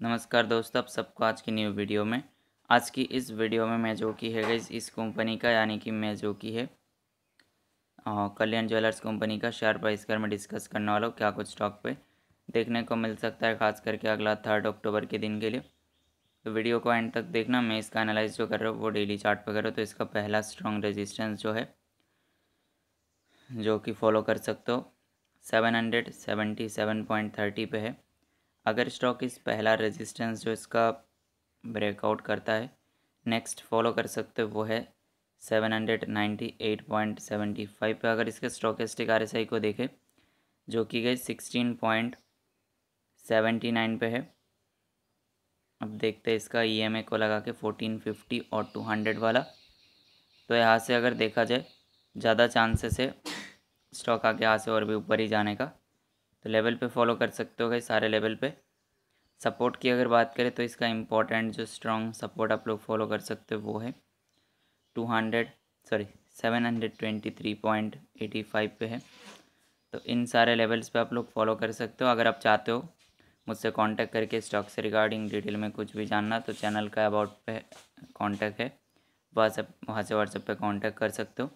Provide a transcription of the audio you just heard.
नमस्कार दोस्तों, आप सबको आज की न्यू वीडियो में। आज की इस वीडियो में मैं जो की है गई इस कंपनी का, यानी कि मैं जो की है कल्याण ज्वेलर्स कंपनी का शेयर प्राइस कर मैं डिस्कस करने वाला हूँ, क्या कुछ स्टॉक पे देखने को मिल सकता है, खास करके अगला थर्ड अक्टूबर के दिन के लिए। तो वीडियो को एंड तक देखना, मैं इसका एनालाइज जो कर रहा हूँ, वो डेली चार्ट पर कर रहा हूँ तो इसका पहला स्ट्रॉन्ग रेजिस्टेंस जो है, जो कि फॉलो कर सकते हो seven hundred seventy seven point thirty पे है। अगर स्टॉक इस पहला रेजिस्टेंस जो इसका ब्रेकआउट करता है नेक्स्ट फॉलो कर सकते हो, वो है seven hundred ninety eight point seventy five पर अगर इसके स्टॉकेस्टिक आर एस आई को देखें, जो कि गई सिक्सटीन पॉइंट सेवेंटी नाइन पे है, अब देखते हैं इसका ए को लगा के फोर्टीन फिफ्टी और टू हंड्रेड वाला। तो यहाँ से अगर देखा जाए, ज़्यादा चांसेस है स्टॉक आगे यहाँ से और भी ऊपर ही जाने का। तो लेवल पे फॉलो कर सकते हो गए सारे लेवल पे। सपोर्ट की अगर बात करें तो इसका इम्पोर्टेंट जो स्ट्रॉन्ग सपोर्ट आप लोग फॉलो कर सकते हो वो है। Two hundred sorry seven hundred twenty three point eighty five पे है। तो इन सारे लेवल्स पे आप लोग फॉलो कर सकते हो। अगर आप चाहते हो मुझसे कांटेक्ट करके स्टॉक से रिगार्डिंग डिटेल में कुछ भी जानना तो चैनल का अबाउट पे कांटेक्ट है। व्हाट्सएप वहाँ से व्हाट्सएप पे कांटेक्ट कर सकते हो।